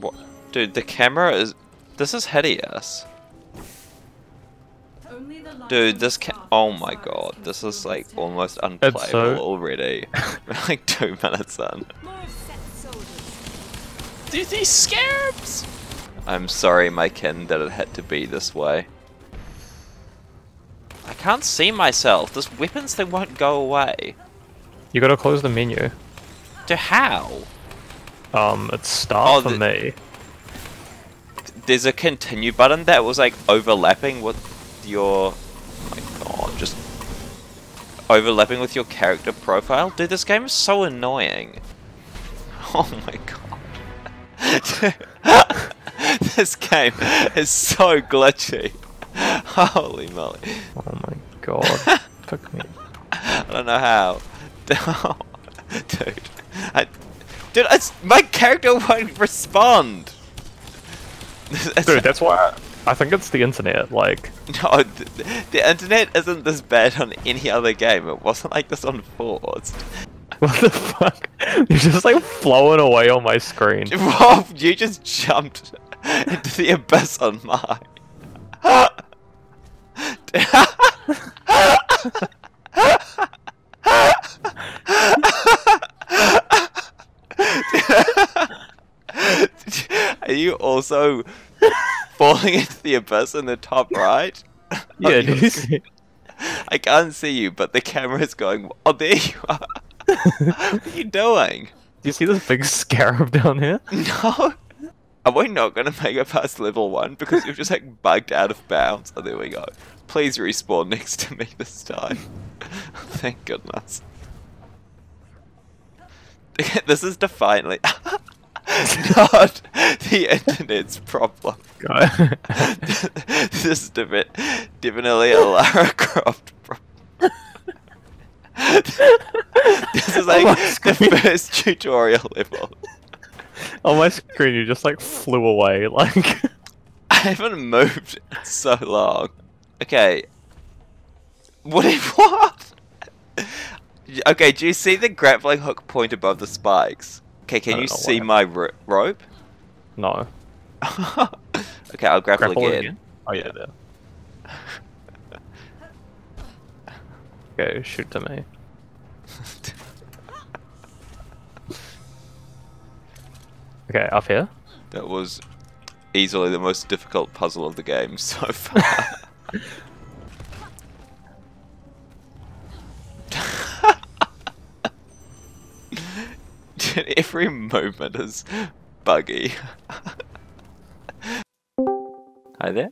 What? Dude, the camera is. This is hideous. Dude, this ca- Oh my god, this is like almost unplayable so- already. Like two minutes in. Dude, these scarabs! I'm sorry, my kin, that it had to be this way. I can't see myself. This weapons thing won't go away. You gotta close the menu. To how? Um, it's start Oh, for the- me. There's a continue button that was like overlapping with your. Oh my god, just overlapping with your character profile. Dude, this game is so annoying. Oh my god. this game is so glitchy. Holy moly. Oh my god. Took me. I don't know how. Dude. I, dude, it's, my character won't respond. Dude, that's why I think it's the internet. Like, No, the, the internet isn't this bad on any other game. It wasn't like this on Forged. what the fuck? You're just like flowing away on my screen. Rob, you just jumped into the abyss on mine. Are you also falling into the abyss in the top right? Yeah, you see? I can't see you, but the camera's going. Oh, there you are. what are you doing? Do you see this big scarab down here? No. Are we not going to make it past level one because you've just like bugged out of bounds? Oh, there we go. Please respawn next to me this time. Thank goodness. this is defiantly not the internet's problem. This is defi- definitely a Lara Croft problem. this is like the first tutorial level. on my screen, you just like flew away. Like, I haven't moved so long. Okay. What if what? Okay, do you see the grappling hook point above the spikes? Okay, can you see my ro- rope? no. okay, I'll grapple, Grapple again. again? Oh yeah, there. Okay, shoot to me. Okay, up here. That was easily the most difficult puzzle of the game so far. Every movement is buggy. Hi there.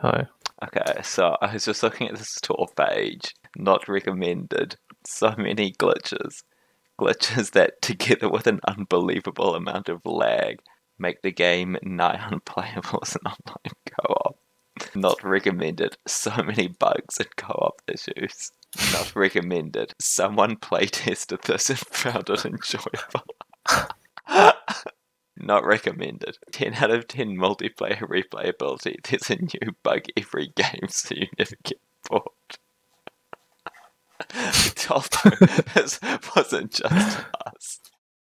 Hi. Okay, so I was just looking at the store page. Not recommended. So many glitches. Glitches that, together with an unbelievable amount of lag, make the game nigh unplayable as an online co op. Not recommended. So many bugs and co op issues. Not recommended. Someone playtested this and found it enjoyable. Not recommended. 10 out of 10 multiplayer replayability. There's a new bug every game, so you never get bored. I told this wasn't just us.